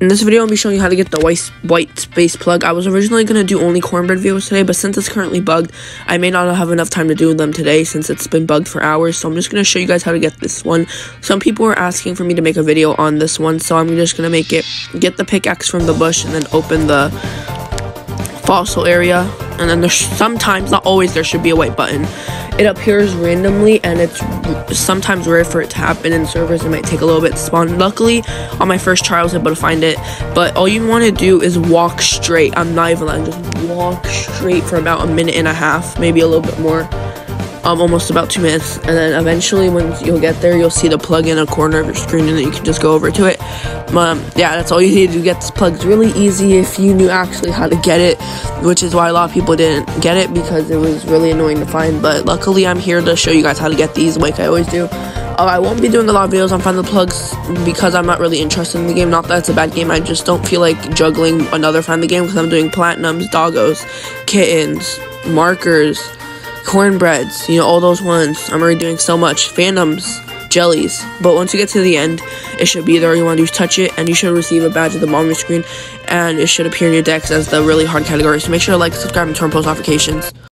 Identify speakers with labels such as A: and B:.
A: In this video, I'll be showing you how to get the white, white space plug. I was originally going to do only cornbread videos today, but since it's currently bugged, I may not have enough time to do them today since it's been bugged for hours. So I'm just going to show you guys how to get this one. Some people were asking for me to make a video on this one, so I'm just going to make it, get the pickaxe from the bush and then open the fossil area. And then there's sometimes, not always, there should be a white button it appears randomly and it's sometimes rare for it to happen in servers. It might take a little bit to spawn. Luckily, on my first try, I was able to find it. But all you want to do is walk straight. I'm not even lying. Just walk straight for about a minute and a half, maybe a little bit more um, almost about two minutes. And then eventually, when you'll get there, you'll see the plug in a corner of your screen, and then you can just go over to it. Um, yeah, that's all you need to get this plug. It's really easy if you knew actually how to get it, which is why a lot of people didn't get it because it was really annoying to find. But luckily, I'm here to show you guys how to get these, like I always do. Uh, I won't be doing a lot of videos on Find the Plugs because I'm not really interested in the game. Not that it's a bad game, I just don't feel like juggling another Find the Game because I'm doing platinums, doggos, kittens, markers cornbreads, you know, all those ones. I'm already doing so much. Phantoms, jellies. But once you get to the end, it should be there. You want to touch it, and you should receive a badge at the bottom of your screen, and it should appear in your decks as the really hard category. So make sure to like, subscribe, and turn post notifications.